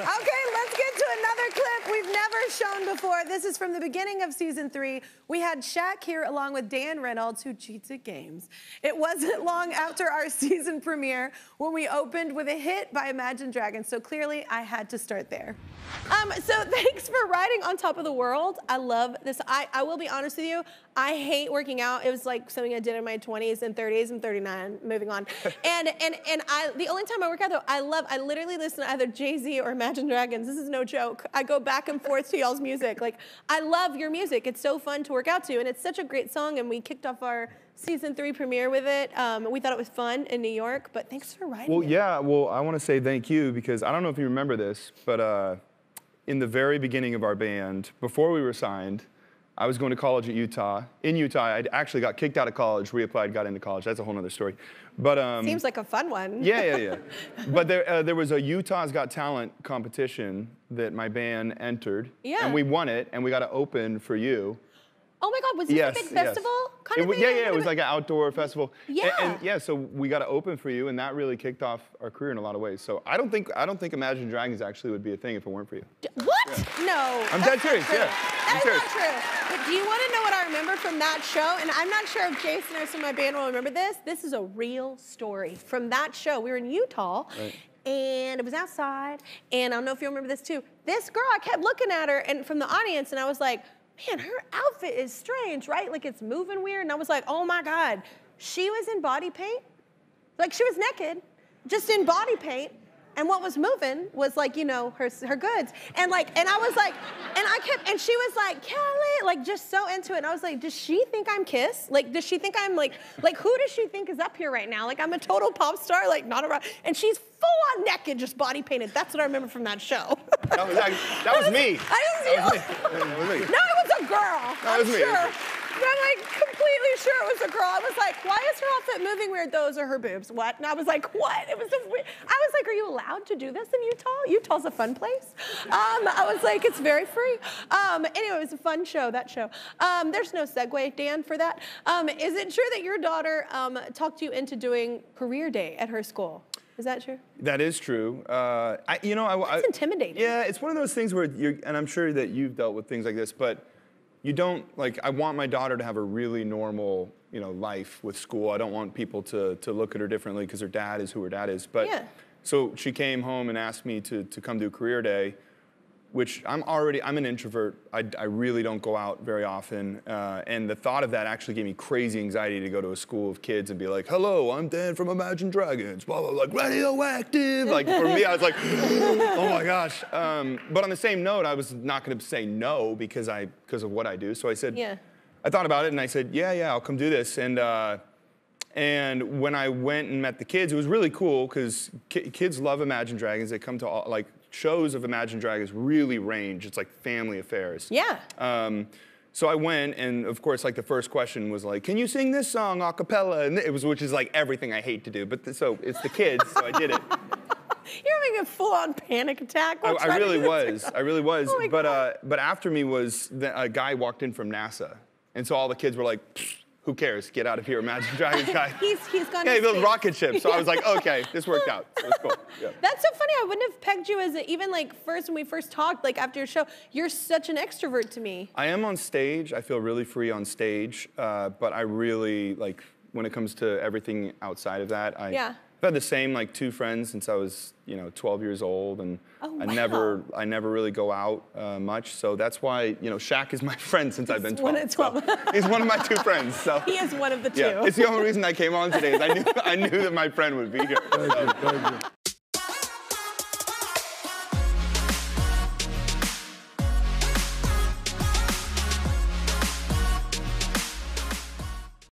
Okay, never shown before. This is from the beginning of season three. We had Shaq here along with Dan Reynolds, who cheats at games. It wasn't long after our season premiere when we opened with a hit by Imagine Dragons, so clearly I had to start there. Um, so thanks for writing on top of the world. I love this. I, I will be honest with you. I hate working out. It was like something I did in my 20s and 30s. I'm 39. Moving on. and and and I the only time I work out though, I love. I literally listen to either Jay Z or Imagine Dragons. This is no joke. I go back and forth to y'all's music. Like I love your music. It's so fun to work out to, and it's such a great song. And we kicked off our season three premiere with it. Um, we thought it was fun in New York. But thanks for writing. Well, it. yeah. Well, I want to say thank you because I don't know if you remember this, but. Uh, in the very beginning of our band, before we were signed, I was going to college at Utah. In Utah, I actually got kicked out of college, reapplied, got into college. That's a whole other story. But um, seems like a fun one. yeah, yeah, yeah. but there, uh, there was a Utah's Got Talent competition that my band entered, Yeah. and we won it, and we got to open for you. Oh my God, was this Yes, a big yes. festival kind of thing? yeah, yeah, it was like an outdoor festival. Yeah. And, yeah, so we got to open for you, and that really kicked off our career in a lot of ways. So I don't think I don't think Imagine Dragons actually would be a thing if it weren't for you. What? No. I'm dead serious, yeah. I'm That is serious. not true. But do you want to know what I remember from that show? And I'm not sure if Jason or some of my band will remember this. This is a real story from that show. We were in Utah. Right. And it was outside, and I don't know if you remember this too. This girl, I kept looking at her, and from the audience, and I was like, "Man, her outfit is strange, right? Like it's moving weird." And I was like, "Oh my God, she was in body paint, like she was naked, just in body paint." And what was moving was like, you know, her her goods. And like, and I was like, and I kept, and she was like, Kelly, like just so into it. And I was like, does she think I'm Kiss? Like, does she think I'm like, like who does she think is up here right now? Like I'm a total pop star, like not a around. And she's full on naked, just body painted. That's what I remember from that show. That was, that, that was me. I didn't was see me. That was me. No, it was a girl. That I'm was me. sure. I'm like completely sure it was a girl. I was like, why is her outfit moving weird? Those are her boobs. What? And I was like, what? It was a weird. I was like, are you allowed to do this in Utah? Utah's a fun place. Um, I was like, it's very free. Um, anyway, it was a fun show. That show. Um, there's no segue, Dan, for that. Um, is it true that your daughter um, talked you into doing career day at her school? Is that true? That is true. Uh, I, you know, I, That's I- intimidating. Yeah, it's one of those things where you're, and I'm sure that you've dealt with things like this, but you don't like. I want my daughter to have a really normal, you know, life with school. I don't want people to to look at her differently because her dad is who her dad is. But Yeah. so she came home and asked me to to come do career day. Which I'm already, I'm an introvert. I, I really don't go out very often. Uh, and the thought of that actually gave me crazy anxiety to go to a school of kids and be like, hello, I'm Dan from Imagine Dragons, blah, blah, blah, like radioactive. Like for me, I was like, oh my gosh. Um, but on the same note, I was not going to say no because I, because of what I do. So I said, Yeah. I thought about it and I said, yeah, yeah, I'll come do this. And, uh, and when I went and met the kids, it was really cool because ki- kids love Imagine Dragons. They come to all, like shows of Imagine Dragons really range. It's like family affairs. Yeah. Um, so I went, and of course, like the first question was like, "Can you sing this song a cappella?" And it was, which is like everything I hate to do. But th- so it's the kids, so I did it. You're having a full-on panic attack. I, I really was. I really was. Oh but uh, but after me was the, a guy walked in from NASA, and so all the kids were like, "Pfft, "Who cares? Get out of here, Imagine Dragons guy." He's he's gone. yeah, he rocket ships. So I was like, "Okay, this worked out. It cool." Yeah. That's so funny. I wouldn't have pegged you as a, even like first when we first talked, like after your show. You're such an extrovert to me. I am on stage. I feel really free on stage, uh, but I really like when it comes to everything outside of that. I, Yeah. I've had the same like two friends since I was you know 12 years old, and Oh, I wow. never I never really go out uh, much. So that's why you know Shaq is my friend since I've been He's one 12. 12. So he's one of my two friends. So He is one of the two. yeah, it's the only reason I came on today. Is I knew I knew that my friend would be here. So-